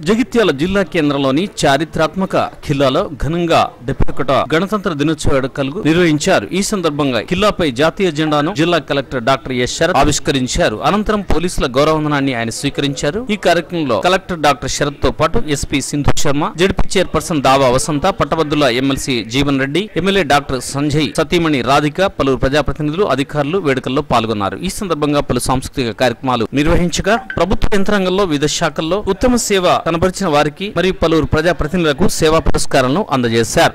జగిత్యాల జిల్లా కేంద్రంలోని చారిత్రాత్మక ఖిల్లాలో ఘనంగా డెబ్బై ఒకటో గణతంత్ర దినోత్సవ వేడుకలు నిర్వహించారు. ఈ సందర్భంగా ఖిల్లాపై జాతీయ జెండాను జిల్లా కలెక్టర్ డాక్టర్ ఎస్ శరత్ ఆవిష్కరించారు. అనంతరం పోలీసుల గౌరవవందనాన్ని ఆయన స్వీకరించారు. ఈ కార్యక్రమంలో కలెక్టర్ డాక్టర్ శరత్తో పాటు SP Sindhu Sharma ZP chairperson Dava Vasantha పట్టభద్రుల MLC Jeevan Reddy MLA doctor Sanjay సతీమణి రాధిక పలువురు ప్రజాప్రతినిధులు అధికారులు వేడుకల్లో పాల్గొన్నారు. ఈ సందర్భంగా పలు సాంస్కృతిక కార్యక్రమాలు నిర్వహించగా ప్రభుత్వ యంత్రాంగంలో వివిధ శాఖల్లో ఉత్తమ సేవ కనబరిచిన వారికి మరియు పలువురు ప్రజాప్రతినిధులకు సేవా పురస్కారాలను అందజేశారు.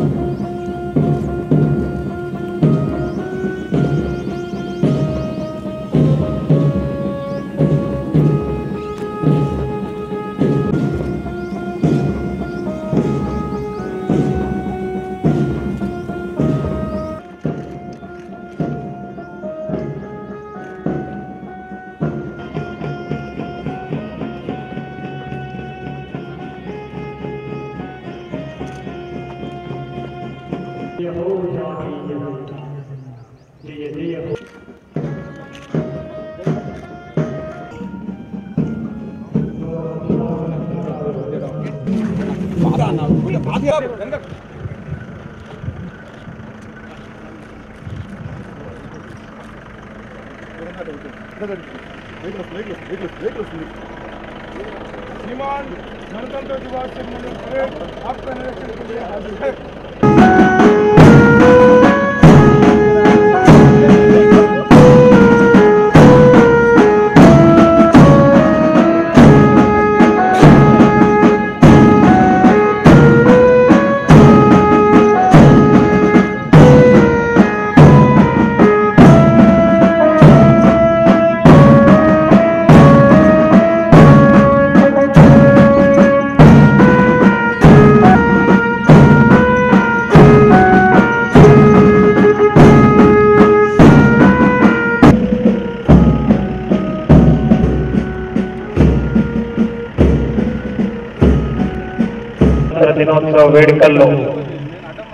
వేడుకల్లో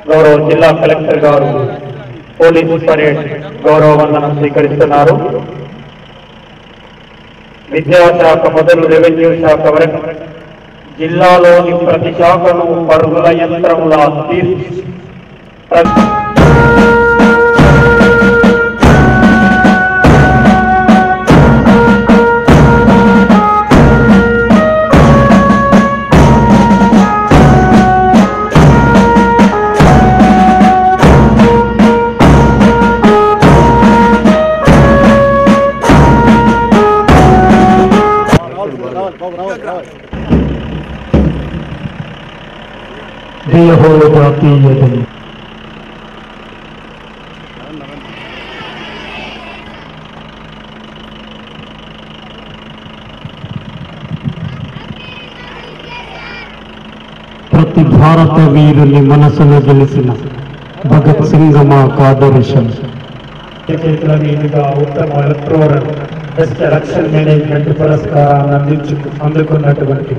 గౌరవ జిల్లా కలెక్టర్ గారు పోలీసు పరేడ్ గౌరవ వందనం స్వీకరిస్తున్నారు. విద్యాశాఖ మొదలు రెవెన్యూ శాఖ వరకు జిల్లాలోని ప్రతి శాఖను పరుగుల యంత్రముల తీర్చి ప్ర- జయ హో జాతీయ దినం. ప్రతి భారత వీరుని మనసును గెలిచిన భగత్ సింగ్ మాకు ఆదర్శం చేతుల మీదుగా ఉత్తమ ఎలక్ట్రోరల్ బెస్ట్ ఎలక్షన్ మేనేజ్మెంట్ పురస్కారాన్ని అందించు అందుకున్నటువంటి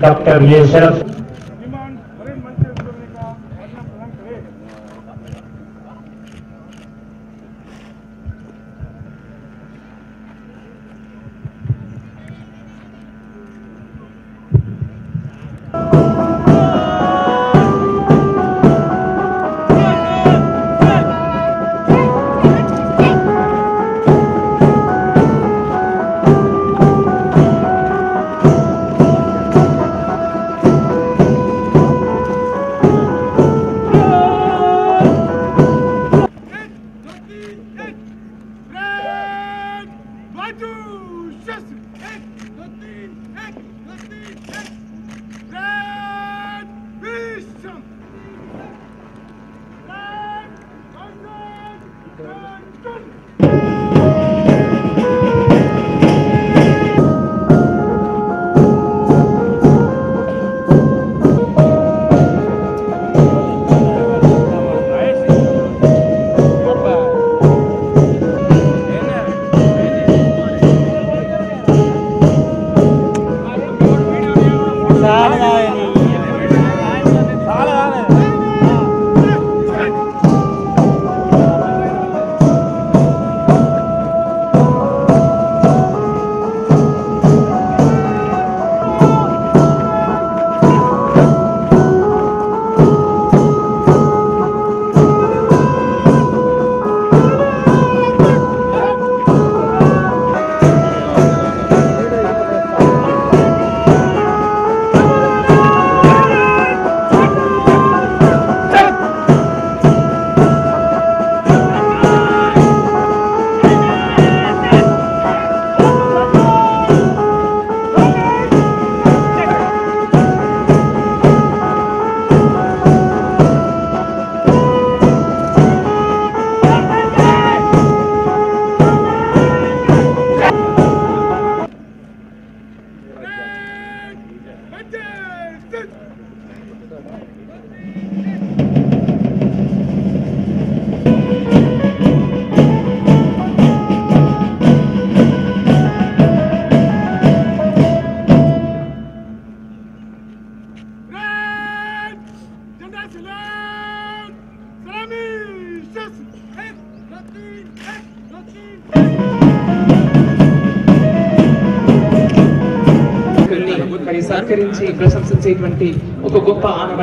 డాక్టర్ ఏ శరత్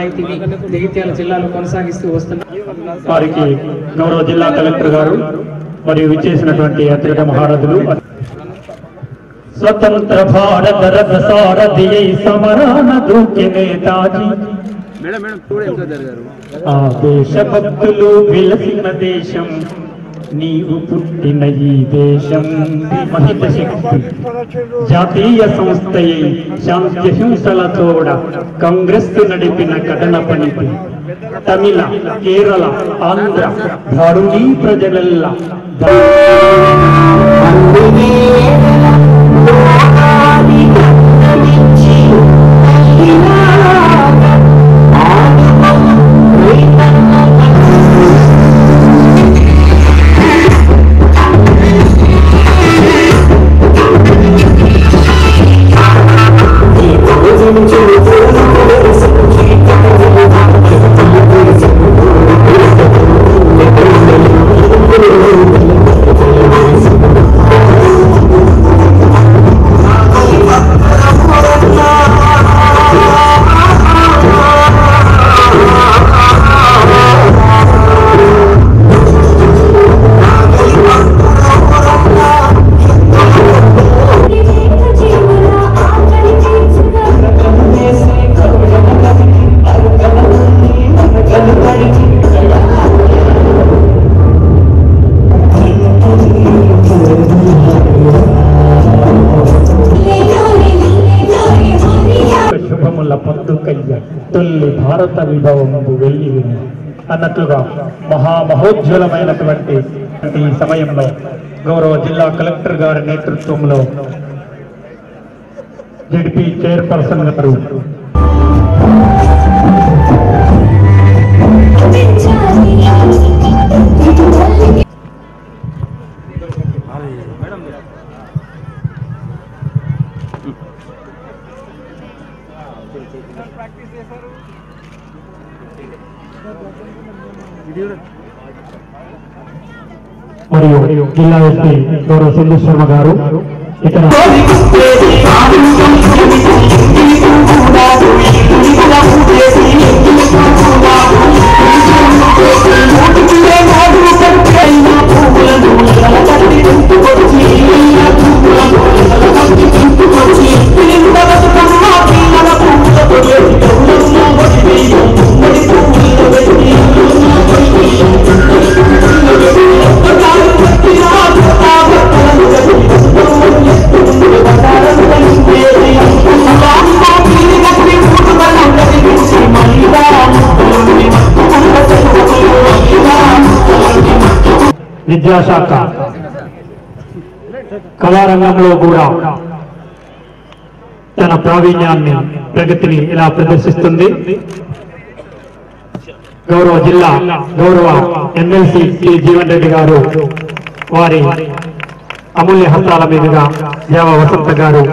ఆనవాయితీని జగిత్యాల జిల్లాలో కొనసాగిస్తూ వస్తున్నారు వారికి గౌరవ జిల్లా కలెక్టర్ గారు మరియు విచ్చేసినటువంటి అత్యధిక మహారథులు స్వతంత్ర భారత రథ సారథి సమరాన దూకి నేతాజీ. ఆ దేశ భక్తులు విలసిన దేశం. నీవు పుట్టిన ఈ దేశం మహిత శక్తి జాతీయ సంస్థయే శాంతి హింసల తోడ కాంగ్రెస్ నడిపిన కథన పనితి తమిళ కేరళ ఆంధ్ర భారుని ప్రజలల్ల భారత విభవము వెళ్ళి అన్నట్లుగా మహామహోజ్వలమైనటువంటి ఈ సమయంలో గౌరవ జిల్లా కలెక్టర్ గారి నేతృత్వంలో జడ్పీ చైర్పర్సన్ గారు మరియు జిల్లా ఎస్పీ గౌరవ సింధు శర్మ గారు ఇతర విద్యాశాఖ. కళారంగంలో కూడా తన ప్రావీణ్యాన్ని ప్రగతిని ఇలా ప్రదర్శిస్తుంది. గౌరవ జిల్లా గౌరవ ఎమ్మెల్సీ టి జీవన్ రెడ్డి గారు వారి అమూల్య హస్తాల మీదుగా దేవ వసంత గారు.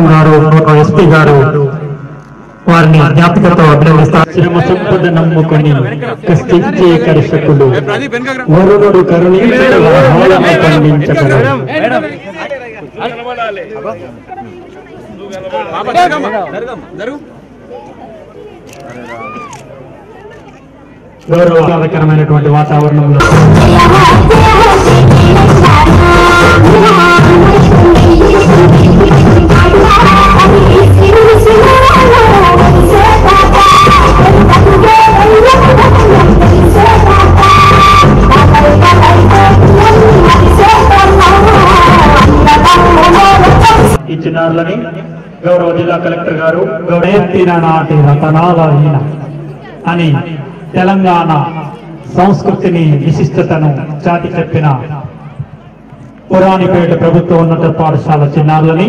చైర్పర్సన్ గారు ఎస్పీ గారు వారిని జ్ఞాపికతో అభినందిస్తారు. శ్రమ సంపద నమ్ముకొని కష్టించే కర్షకులు వరుణుడు గౌరవకరమైనటువంటి వాతావరణంలో ఈ గౌరవ జిల్లా కలెక్టర్ గారు గౌరవ నాటి రతనాల ఈయన అని తెలంగాణ సంస్కృతిని విశిష్టతను చాటి చెప్పిన పురాణిపేట ప్రభుత్వ ఉన్నత పాఠశాల చిన్నారులని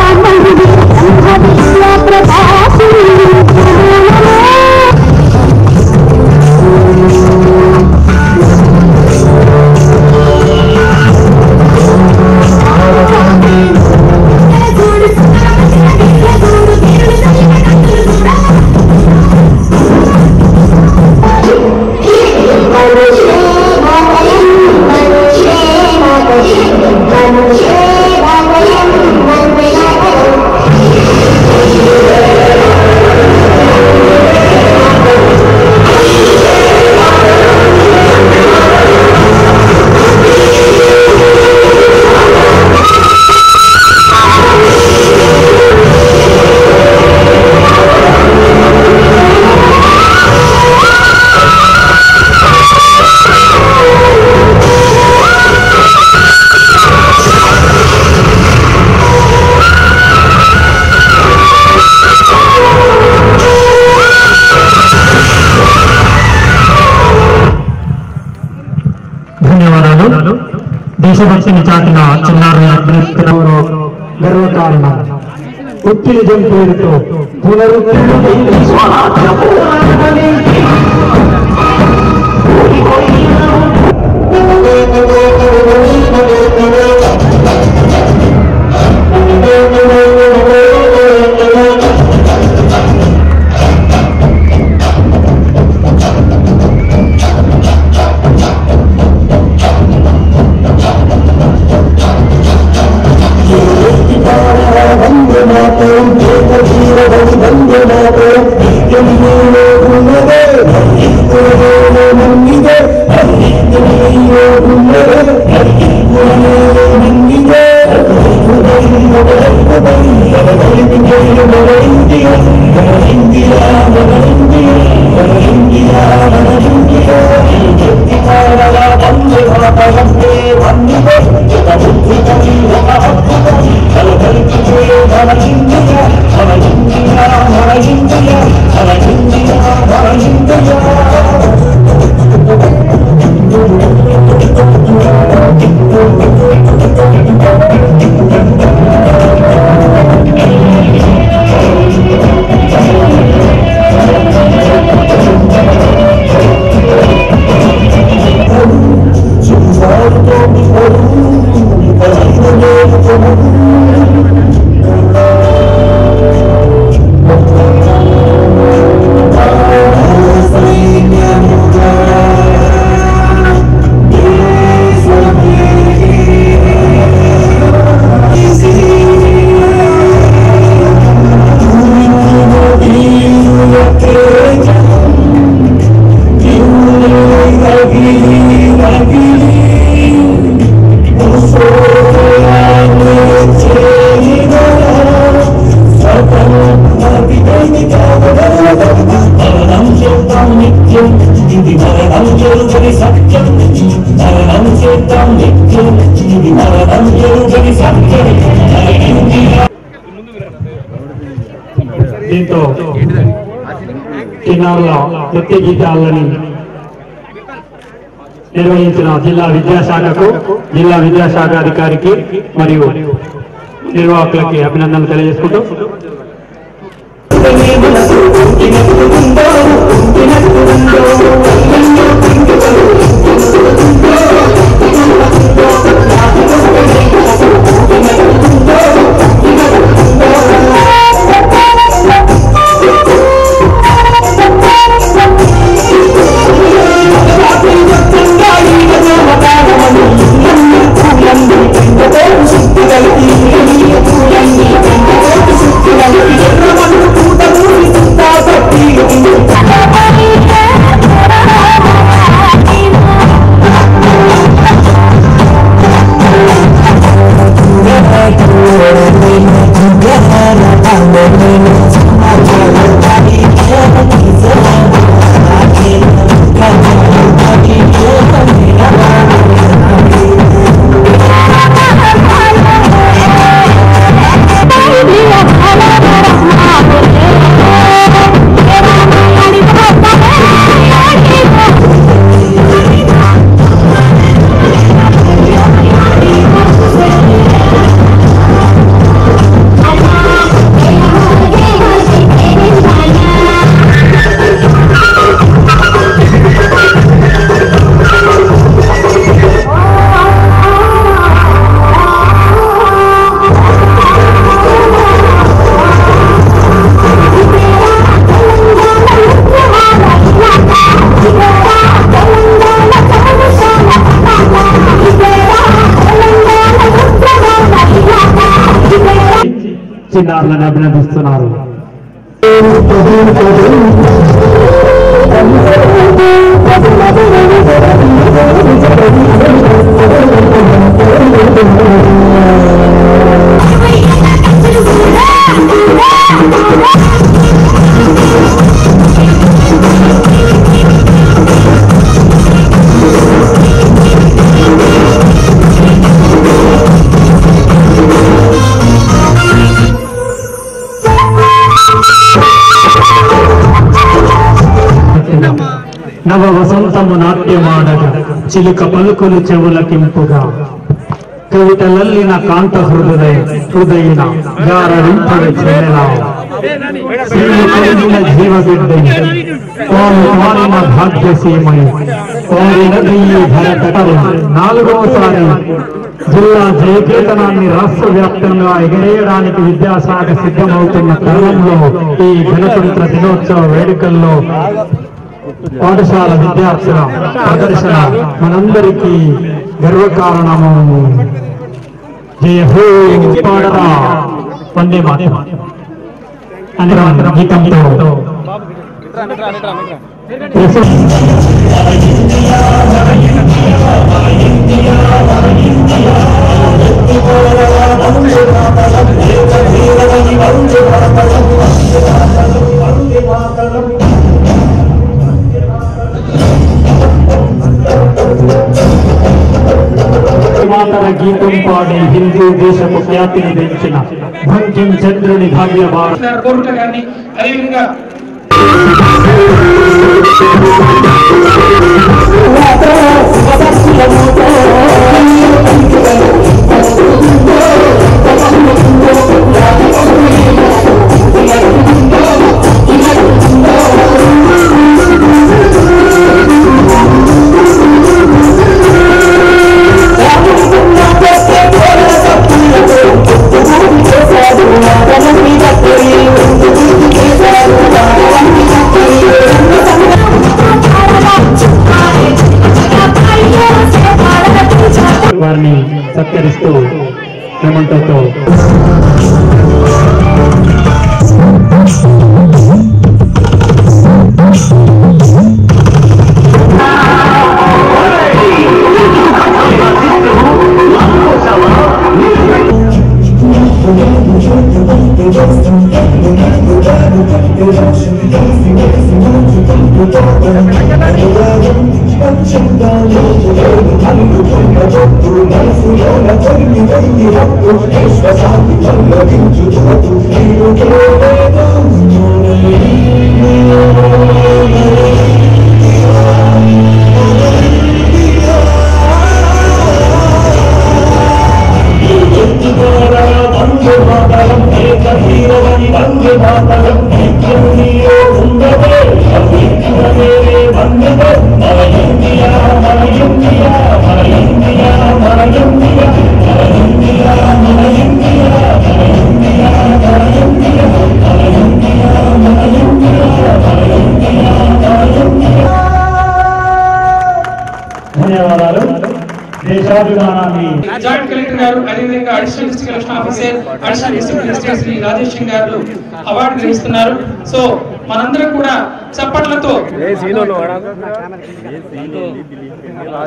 प्रकाश ధన్యవాదాలు దేశభక్తిని చాటిన చిన్నారుల అభ్యర్థుల గర్వకారణం. పేరుతో పునరుద్ధరణ దీంతో చిన్నారుల నృత్య గీతాలని నిర్వహించిన జిల్లా విద్యాశాఖకు జిల్లా విద్యాశాఖ అధికారికి మరియు నిర్వాహకులకి అభినందనలు తెలియజేసుకుంటూ. చిన్నారులను అభినందిస్తున్నారు Thank you. నవ వసంతము నాట్యమాడగ చిలుక పలుకులు చెవులకింపుగా కవితలల్లిన కాంత హృదయ హృదయన గారవింపడి చెల్లెలా శ్రీలు కలిగిన జీవబిడ్డని ఓము మారిన భాగ్యసీమై కోరినది భరతకరు నాలుగవసారి జిల్లా జయకేతనాన్ని రాష్ట్ర వ్యాప్తంగా ఎగరేయడానికి విద్యాశాఖ సిద్ధమవుతున్న తరుణంలో ఈ గణతంత్ర దినోత్సవ వేడుకల్లో పాఠశాల విద్యార్థుల ప్రదర్శన మనందరికీ గర్వకారణము. జయ హో పాడరా. వందే మాతరం. అనే గీతంతో ప్రశస్తి మాతర గీతం పాడి హిందూ దేశపు ఖ్యాతిని పెంచిన భంకిం చంద్రుని భాగ్య భారత కోరుట గారిని అదేవిధంగా వారిని సత్కరిస్తూ హేమంతతో వందే మాతరం ఏక వీరవని వందే మాతరం. ధన్యవాదాలు. దేశాభిమానాన్ని జాయింట్ కలెక్టర్ గారు అదేవిధంగా additional district election officer additional district magistrate Shri Rajesh Singh garu award గ్రహిస్తున్నారు so మనందరం కూడా చప్పట్లతో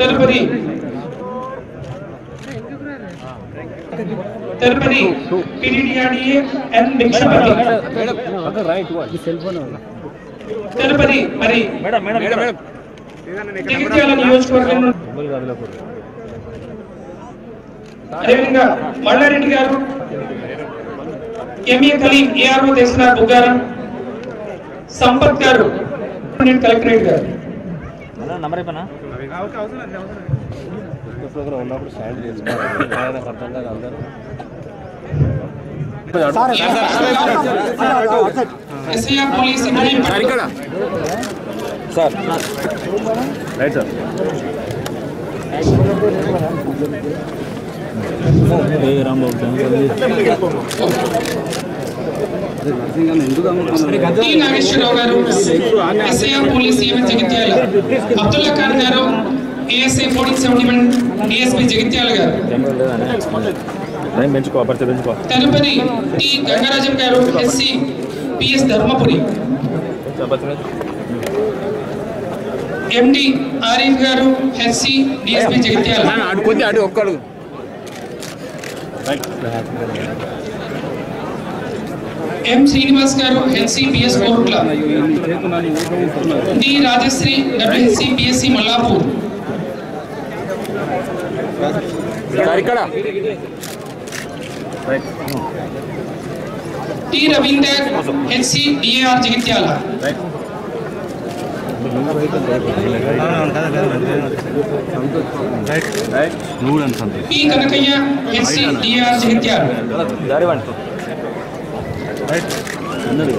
తదుపరి తిరుపతి సెల్ ఫోన్ భిక్షపతి. తిరుపతి మరి జగిత్యాల నియోజకవర్గం అదేవిధంగా మల్లారెడ్డి గారు ఎంఏ కలీం ఏఆర్ఓ దేశనా బుగ్గారం సంపత్ గారు కలెక్టరేట్ గారు. అవసరం అవసరం దగ్గర ఉన్నప్పుడు సాయం చేసుకోవాలి అందరూ sir right sir Nageswararao garu SIR police Jagtial Abdullah Khan garu ASI fourteen seventy one DSP Jagtial garu. తదుపరి T Gangarajan garu SC PS Dharmapuri. MD Arif garu HC DSP Jagtial. M Srinivas garu HC PS Korutla. D Rajashri WHC PSC Mallapur. कार्यकड़ा T Ravinder NC DAR Jagtial P Kanakaiah NC DAR Jagtial ದಾರಿ ಬಂತು right ಅನ್ನಲಿ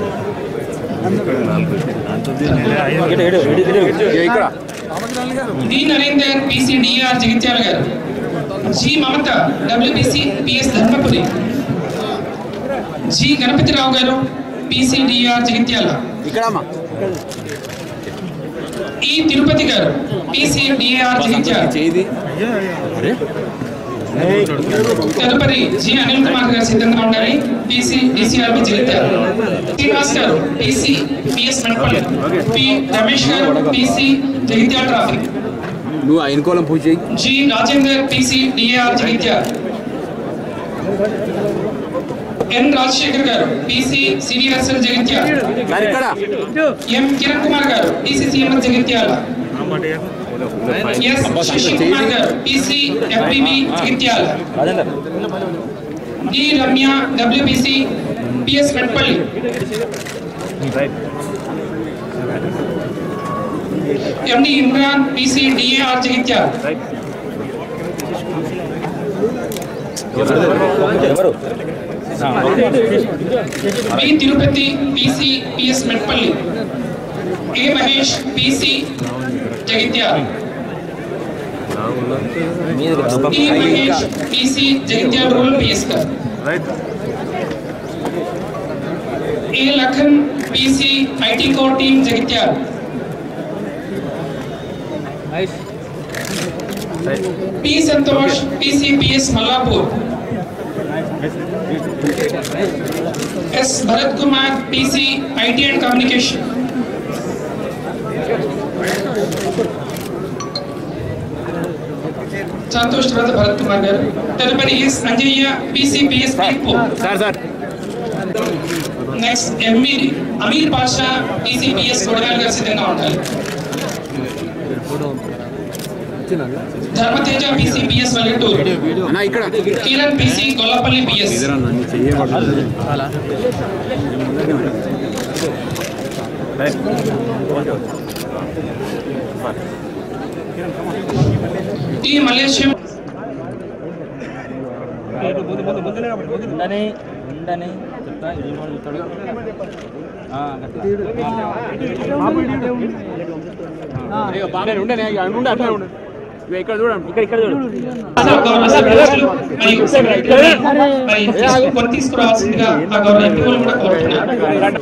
D Narendra PC DR Jagtial garu G Mamata WBC PS Dharmapuri. G Ganapathirao garu PC DR Jagtial. ఈ తిరుపతి గారు PC DR Jagtial. తదుపరి G Anil Kumar గారు సిద్ధంగా ఉండాలి PC DCRB Jagtial. Srinivas garu PC PS Medapalli P Ramesh garu PC Jagtial traffic. నువ్వు ఆయన కోలం పూజ చేయి G Rajender PC DR Jagtial N Rajasekhar garu PC CDSL Jagtial మరి ఇక్కడ M Kiran Kumar garu PC CMS Jagtial S Sashi Kumar garu PC FPB Jagtial Rajender D Ramya WBC PS Metpalli MD MD Imran, PC, DA, RJ इत्यादि B Tirupati, PC, PS Metpalli. A Mahesh, PC Jagtial E Mahesh, PC Jagtial role PS का। A Lakhan, PC, IT core team Jagtial P Santosh PCPS Mallapur S Bharat Kumar PC IT and communication Santosh Bharat Kumar गार तदुपरी S Anjaiah PCPS sir sir next ME Ameer Pasha PCPS Kodagali గారి సిద్ధంగా ఉండాలి Dharmateja PC PS Vallaturu అన్న ఇక్కడ. Kiran PC Gollapalli PS T Mallesham. ఉండని ఉండని చెప్తా ఇది కూడా చూస్తాడు ఆ, గట్లా. ఇక్కడ చూడండి ఇక్కడ ఇక్కడ చూడు గౌరవ సభ్యులు మరియు సెక్రటరీ మరి తీసుకొని తీసుకురావాల్సిందిగా ఆ గౌరవ ఎంపీలు కూడా కోరుతున్నారు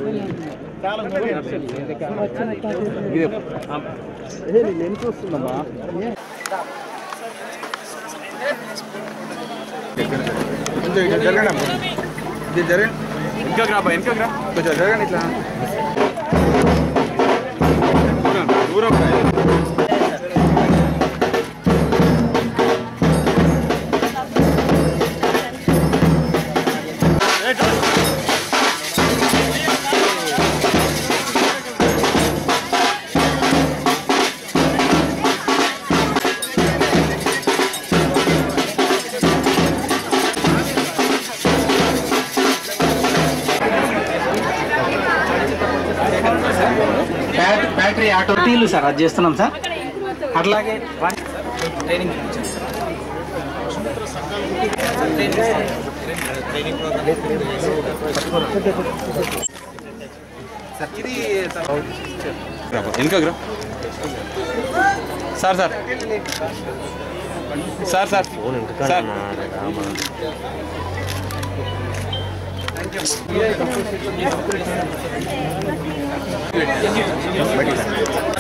వెనకకు రా వెనకకు రా కొంచెం జరగండి ఇట్లా దూరం రా. టీలు సార్ అది చేస్తున్నాం సార్. అట్లాగే ట్రైనింగ్ రా, వెనకకు రా సార్ సార్. సార్.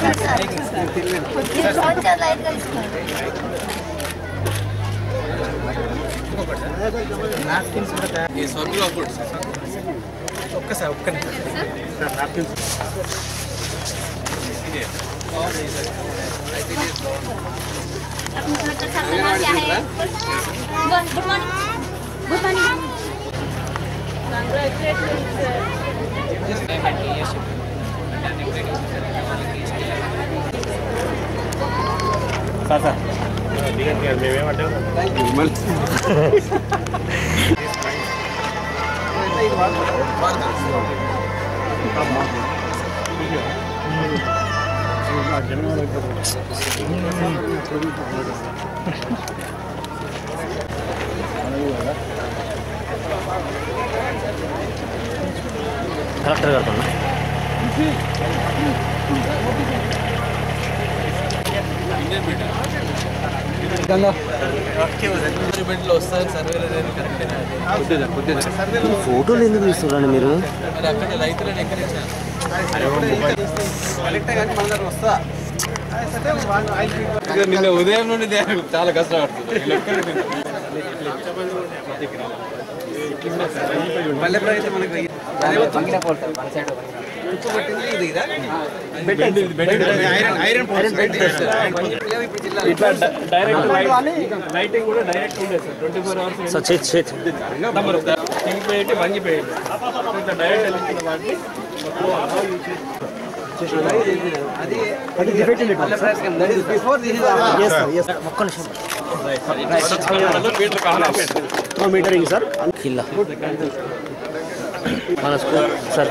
ये कौन सा लाइट का इसका ये circle output okay sir okay sir napkin और ये सर आई थिंक इज़ क्या है good morning good morning congratulations sir sir sir collector garu ఫోటోలు ఎందుకు తీస్తున్నారండి మీరు? నిన్న ఉదయం నుండి చాలా కష్టపడుతుంది సార్ చేతి చేతి ఒక్క నిమిషం మీటరింగ్ సార్ కిల్లా మన స్కూల్ సార్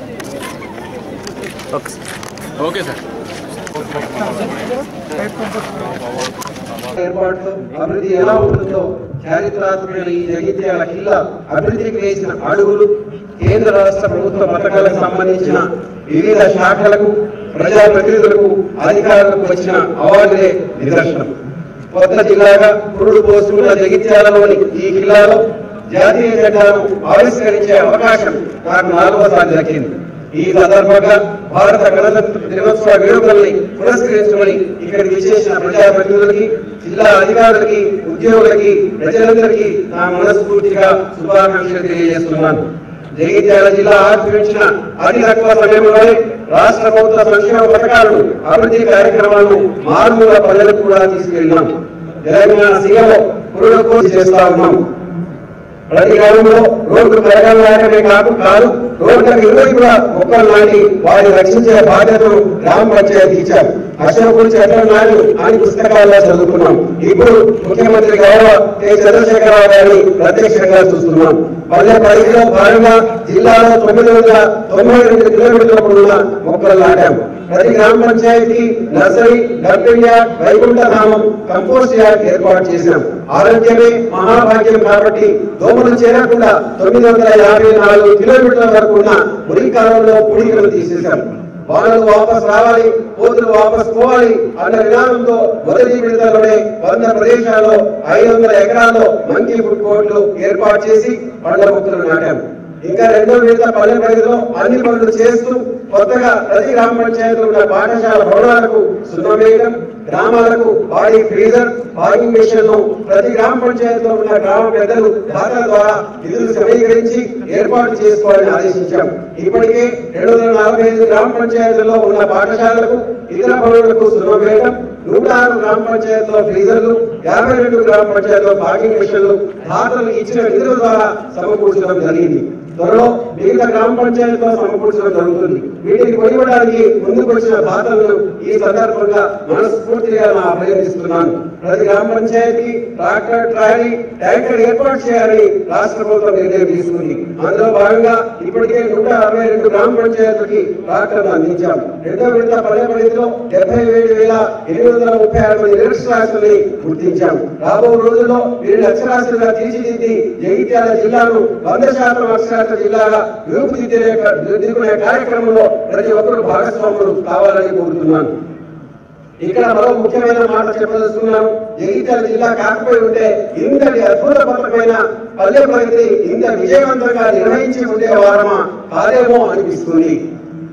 ఓకే. సార్. ఏర్పాట్లు అభివృద్ధి ఎలా ఉంటుందో చారిత్రాత్మక ఈ జగిత్యాల కిల్లా అభివృద్ధికి వేసిన అడుగులు కేంద్ర రాష్ట్ర ప్రభుత్వ పథకాలకు సంబంధించిన వివిధ శాఖలకు ప్రజాప్రతినిధులకు అధికారులకు వచ్చిన అవార్డులే నిదర్శనం. కొత్త జిల్లాగా పురుడు పోసుకున్న జగిత్యాలలోని ఈ జిల్లాలో జాతీయ జెండాను ఆవిష్కరించే అవకాశం నాకు నాలుగోసారి దక్కింది. ఈ సందర్భంగా భారత గణతంత్ర దినోత్సవ వేడుకల్ని పురస్కరించమని ఇక్కడికి విచ్చేసిన ప్రజాప్రతినిధులకి జిల్లా అధికారులకి ఉద్యోగులకి ప్రజలందరికీ నా మనస్ఫూర్తిగా శుభాకాంక్షలు తెలియజేస్తున్నాను. జగిత్యాల జిల్లా ఆవిష్కరించిన అతి తక్కువ సమయంలోనే రాష్ట్ర ప్రభుత్వ సంక్షేమ పథకాలను అభివృద్ధి కార్యక్రమాలను మారుమూల ప్రజలకు కూడా తీసుకెళ్ళినాం. తెలంగాణ సీఎంఓ పురుడు చేస్తా ఉన్నాం. ప్రతి గ్రామంలో రోడ్లు పెరగలేకనే కాదు కాదు రోడ్లకు ఇరవై కూడా మొక్కలు నాటి వారిని రక్షించే బాధ్యతను గ్రామ పంచాయతీ ఇచ్చారు. అశోకుడు చెట్ల నాడు అని పుస్తకాల్లో చదువుకున్నాం. ఇప్పుడు ముఖ్యమంత్రి గౌరవ కె. చంద్రశేఖరరావు గారిని ప్రత్యక్షంగా చూస్తున్నాం. పల్లె పరిధిలో భాగంగా జిల్లాలో తొమ్మిది వందల తొంభై రెండు కిలోమీటర్ల పొడవున మొక్కలు నాటాం. ప్రతి గ్రామ పంచాయతీ నర్సరీ డంపింగ్ యార్డ్ వైకుంఠధామం కంపోస్ట్ యార్డ్ ఏర్పాటు చేశాం. ఆరోగ్యమే మహాభాగ్యం కాబట్టి దోమలు చేరకుండా తొమ్మిది వందల యాభై నాలుగు కిలోమీటర్ల వరకు ఉన్న మురికాలంలో పుడికలు తీసేశాం వానలు వాపస్ రావాలి పోతులు వాపస్ పోవాలి అన్న విధానంతో మొదటి విడతలోనే వంద ప్రదేశాల్లో ఐదు వందల ఎకరాల్లో మంకీ ఫుడ్ కోర్టులు ఏర్పాటు చేసి పండ్ల మొక్కలు నాటారు. ఇంకా రెండో విడత పల్లె పరిధిలో అన్ని పనులు చేస్తూ కొత్తగా ప్రతి గ్రామ పంచాయతీలో ఉన్న పాఠశాల భవనాలకు సున్నం వేయడం గ్రామాలకు బాడీ ఫ్రీజర్ పార్కింగ్ మిషన్లు ప్రతి గ్రామ పంచాయతీలో ఉన్న గ్రామ పెద్దలు ఖాతాల ద్వారా నిధులు సమీకరించి ఏర్పాటు చేసుకోవాలని ఆదేశించాం. ఇప్పటికే రెండు వందల నలభై ఐదు గ్రామ పంచాయతీల్లో ఉన్న పాఠశాలలకు ఇతర భవనాలకు సున్నం వేయడం నూట ఆరు గ్రామ పంచాయతీలో ఫ్రీజర్లు యాభై రెండు గ్రామ పంచాయతీలో పార్కింగ్ మిషన్లు ఖాతాలు ఇచ్చిన నిధుల ద్వారా సమకూర్చడం జరిగింది. త్వరలో మిగతా గ్రామ పంచాయతీలో సమకూర్చడం జరుగుతుంది. వీటిని కొనివ్వడానికి ముందుకు వచ్చిన బాధలను ఈ సందర్భంగా మనస్ఫూర్తిగా నా అభ్యర్థిస్తున్నాను ప్రతి గ్రామ పంచాయతీ ట్రాక్టర్ ట్రాలీ ట్యాంకర్ ఏర్పాటు చేయాలని రాష్ట్ర ప్రభుత్వం నిర్ణయం తీసుకుంది. అందులో భాగంగా ఇప్పటికే నూట అరవై రెండు గ్రామ పంచాయతీలకి ట్రాక్టర్లు అందించాం రెండో విడత పదే పరిధిలో డెబ్బై ఏడు వేల ఎనిమిది వందల ముప్పై ఆరు మంది నిరక్షరాస్తుల్ని గుర్తించాం రాబో రోజుల్లో వీరిని అక్షరాస్యులుగా తీర్చిదిద్ది జగిత్యాల జిల్లాను వంద శాతం అక్షరాస్యత జిల్లాగా రూపుదిద్దే దిద్దుకునే కార్యక్రమంలో ప్రతి ఒక్కరు భాగస్వాములు కావాలని కోరుతున్నాను. ఇక్కడ మరో ముఖ్యమైన మాట చెప్పదలుచుకున్నాను. జగిత్యాల జిల్లా కాకపోయి ఉంటే ఇంతటి అద్భుతమైన పల్లె ప్రగతి ఇంత విజయవంతంగా నిర్వహించి ఉండేవారమా కాదేమో అనిపిస్తుంది.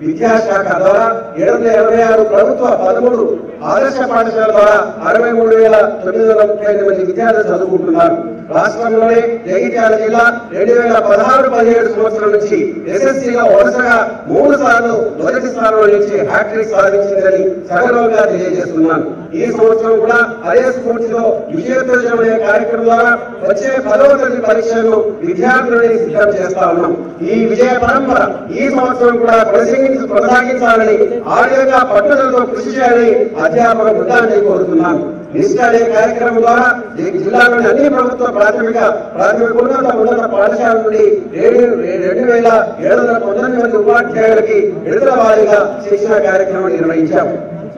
విద్యాశాఖ ద్వారా ఏడు వందల ఇరవై ఆరు ప్రభుత్వ పదమూడు ఆదర్శ పాఠశాల ద్వారా అరవై మూడు వేల తొమ్మిది వందల ముప్పై ఐదు మంది విద్యార్థులు చదువుకుంటున్నారు. రాష్ట్రంలోనే జగిత్యాల జిల్లా రెండు వేల పదహారు పదిహేడు సంవత్సరం నుంచి ఎస్ఎస్సీలో వరుసగా మూడు సార్లు మొదటి స్థానంలో నుంచి హ్యాట్రిక్ సాధించిందని సగర్వంగా తెలియజేస్తున్నాను. ఈ సంవత్సరం కూడా అదే స్ఫూర్తితో విజయోత్తరం అనే కార్యక్రమం ద్వారా వచ్చే పదవ తరగతి పరీక్షలను విద్యార్థులని సిద్ధం చేస్తా ఉన్నాం. ఈ విజయ పరంపర ఈ సంవత్సరం కూడా కొనసాగి కొనసాగించాలని ఆర్థికంగా పట్టుదలతో కృషి చేయాలని అధ్యాపక బృందాన్ని కోరుతున్నాను. నిష్ట అనే కార్యక్రమం ద్వారా జిల్లాలోని అన్ని ప్రభుత్వ ప్రాథమిక ప్రాథమిక ఉన్నత ఉన్నత పాఠశాల నుండి రెండు వేల ఏడు వందల పంతొమ్మిది మంది ఉపాధ్యాయులకి విడుదల వారీగా శిక్షణ కార్యక్రమం నిర్వహించాం.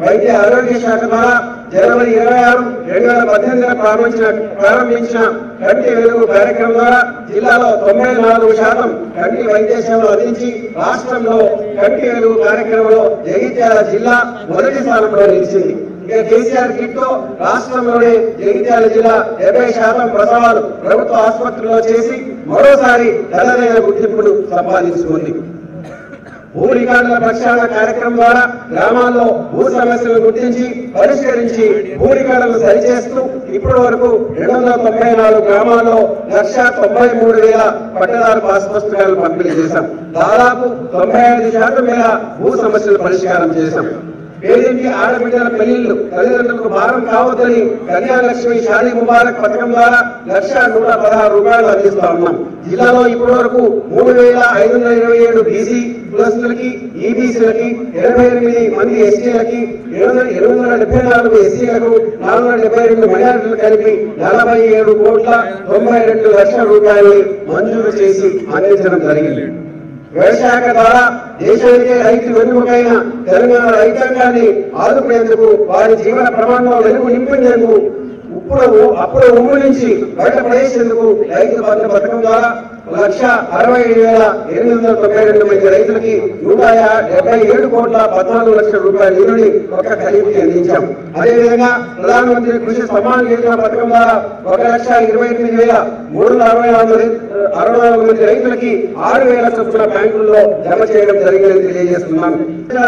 వైద్య ఆరోగ్య శాఖ ద్వారా జనవరి ఇరవై ఆరు రెండు వేల పద్దెనిమిదిలో ప్రారంభించిన ప్రారంభించిన కంటి వెలుగు కార్యక్రమం ద్వారా జిల్లాలో తొంభై నాలుగు శాతం కంటి వైద్య సేవలు అందించి రాష్ట్రంలో కంటి వెలుగు కార్యక్రమంలో జగిత్యాల జిల్లా మొదటి స్థానంలో నిలిచింది. ఇక కేసీఆర్ కిట్తో రాష్ట్రంలోనే జగిత్యాల జిల్లా డెబ్బై శాతం ప్రసవాలు ప్రభుత్వ ఆసుపత్రిలో చేసి మరోసారి ఘనమైన గుర్తింపును సంపాదించుకుంది. భూ రికార్డుల ప్రక్షాళన కార్యక్రమం ద్వారా గ్రామాల్లో భూ సమస్యలను గుర్తించి పరిష్కరించి భూ రికార్డులను సరిచేస్తూ ఇప్పటి వరకు రెండు వందల తొంభై నాలుగు గ్రామాల్లో లక్ష తొంభై మూడు వేల పట్టదారు పాస్ పుస్తకాలు పంపిణీ చేశాం. దాదాపు తొంభై ఐదు శాతం మేర భూ సమస్యలు పరిష్కారం చేశాం. పేదింటి ఆడబిడ్డల పెళ్ళిళ్ళు తల్లిదండ్రులకు భారం కావద్దని కన్యాలక్ష్మి షాదీ ముబారక్ పథకం ద్వారా లక్ష నూట పదహారు రూపాయలు అందిస్తా ఉన్నాం. జిల్లాలో ఇప్పటి వరకు మూడు వేల ఐదు వందల ఇరవై ఏడు బీసీ కులస్తులకి ఈబీసీలకి ఎనభై ఎనిమిది మంది ఎస్టీలకి ఎనిమిది ఎనిమిది వందల డెబ్బై నాలుగు ఎస్సీలకు నాలుగు వందల డెబ్బై రెండు మైనారిటీలు కలిపి నలభై ఏడు కోట్ల తొంభై రెండు లక్షల రూపాయలని మంజూరు చేసి అందించడం జరిగింది. వ్యవశాఖ ద్వారా దేశానికే రైతు వెన్నుముకైన తెలంగాణ రైతాంగాన్ని ఆదుకునేందుకు వారి జీవన ప్రమాణంలో వెలుగు నింపేందుకు ఇప్పుడు అప్పుడు ఉమ్ము నుంచి బయటపడేసేందుకు రైతు భద్ర పథకం ద్వారా లక్ష అరవై ఏడు వేల ఎనిమిది వందల తొంభై రెండు మంది రైతులకి నూట డెబ్బై ఏడు కోట్ల పద్నాలుగు లక్షల రూపాయల నిధుని ఒక ఖరీదు అందించాం. అదేవిధంగా ప్రధానమంత్రి కృషి సమ్మాన్ యోజన పథకం ద్వారా ఒక లక్ష ఇరవై ఎనిమిది వేల మూడు వందల అరవై నాలుగు అరవై నాలుగు మంది రైతులకి ఆరు వేల చొప్పున బ్యాంకుల్లో జమ చేయడం జరిగిందని తెలియజేస్తున్నాను.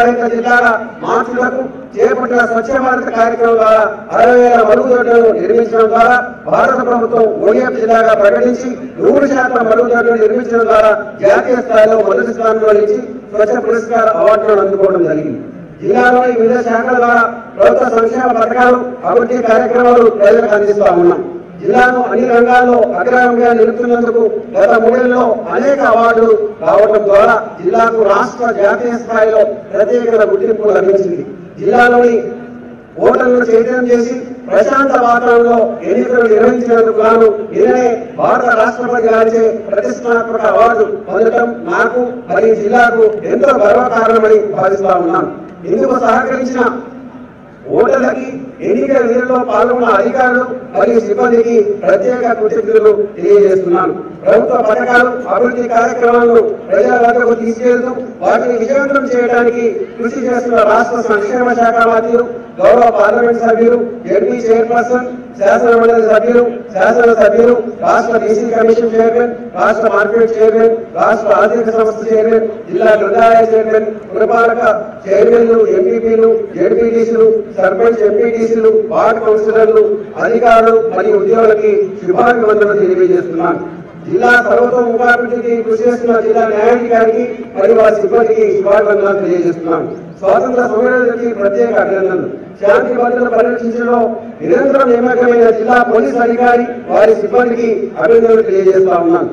రైతు జిల్లాల మార్చులకు చేపట్టిన స్వచ్ఛ భారత్ కార్యక్రమం ద్వారా అరవై వేల మరుగుదొడ్లను నిర్మించడం ద్వారా భారత ప్రభుత్వం ఓడిఎఫ్ జిల్లాగా ప్రకటించి నూరు శాతం మరుగుదొడ్లను నిర్మించడం ద్వారా జాతీయ స్థాయిలో మొదటి స్థానంలో నిలిచి స్వచ్ఛ పురస్కార అవార్డులను అందుకోవడం జరిగింది. జిల్లాలోని వివిధ శాఖల ద్వారా ప్రభుత్వ సంక్షేమ పథకాలు అభివృద్ధి కార్యక్రమాలు ప్రజలకు అందిస్తా ఉన్నాం. జిల్లాను అన్ని రంగాల్లో అగ్రగామిగా నిలుపుతున్నందుకు గత మూడేళ్ళలో అనేక అవార్డులు రావడం ద్వారా జిల్లాకు రాష్ట్ర జాతీయ స్థాయిలో ప్రత్యేక గుర్తింపు లభించింది. జిల్లాలోని ఓటర్లను చైతన్యం చేసి ప్రశాంత వాతావరణంలో ఎన్నికలు నిర్వహించినందుకు గాను నిన్ననే భారత రాష్ట్రపతి గారిచే ప్రతిష్టాత్మక అవార్డు పొందడం నాకు మరియు జిల్లాకు ఎంతో గర్వకారణమని భావిస్తా ఉన్నాను. ఇందుకు సహకరించిన ఓటర్లకి ఎన్నికల విధుల్లో పాల్గొన్న అధికారులు మరియు సిబ్బందికి ప్రత్యేక కృతజ్ఞతలు తెలియజేస్తున్నాను. ప్రభుత్వ పథకాలు అభివృద్ధి కార్యక్రమాలను ప్రజల వద్దకు తీసుకెళ్తూ వాటిని విజయవంతం చేయడానికి కృషి చేస్తున్న రాష్ట్ర సంక్షేమ శాఖ మంత్రులు గౌరవ పార్లమెంట్ సభ్యులు ఎంపీ చైర్పర్సన్ శాసనమండలి సభ్యులు శాసన సభ్యులు రాష్ట్ర బీసీ కమిషన్ చైర్మన్ రాష్ట్ర మార్కెట్ చైర్మన్ రాష్ట్ర ఆర్థిక సంస్థ చైర్మన్ జిల్లా గ్రంథాలయ చైర్మన్ పురపాలక చైర్మన్లు ఎంపీపీలు జడ్పీటీసీలు సర్పంచ్ ఎంపీటీసీలు వార్డు కౌన్సిలర్లు అధికారులు మరియు ఉద్యోగులకి శుభాభివందనలు తెలియజేస్తున్నాను. జిల్లా సర్వతోముఖాభివృద్ధికి కృషి చేస్తున్న జిల్లా న్యాయాధికారికి మరియు వారి సిబ్బందికి శుభాభివందనాలు తెలియజేస్తున్నాను. స్వాతంత్ర సమరానికి ప్రత్యేక అభినందనలు. శాంతి భద్రత పరిరక్షించడంలో నిరంతరం నియమకమైన జిల్లా పోలీస్ అధికారి వారి సిబ్బందికి అభినందనలు తెలియజేస్తా ఉన్నాను.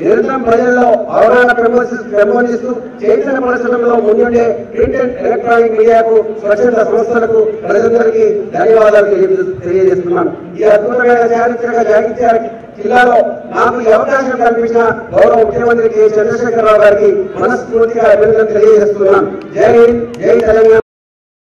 నిరంతరం ప్రజల్లో అవగాహన పెంపొందిస్తూ చైతన్య చైతన్యపరచడంలో ముందుండే ప్రింట్ అండ్ ఎలక్ట్రానిక్ మీడియాకు స్వచ్ఛంద సంస్థలకు ప్రజలందరికీ ధన్యవాదాలు తెలియజేస్తున్నాను. ఈ అద్భుతమైన చారిత్రక జాగ్రత్త జిల్లాలో నాకు ఈ అవకాశం కల్పించిన గౌరవ ముఖ్యమంత్రి కె. చంద్రశేఖరరావు గారికి మనస్ఫూర్తిగా అభినందనలు తెలియజేస్తున్నాను. జై హింద్ జై తెలంగాణ.